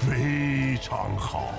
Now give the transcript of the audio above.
非常好。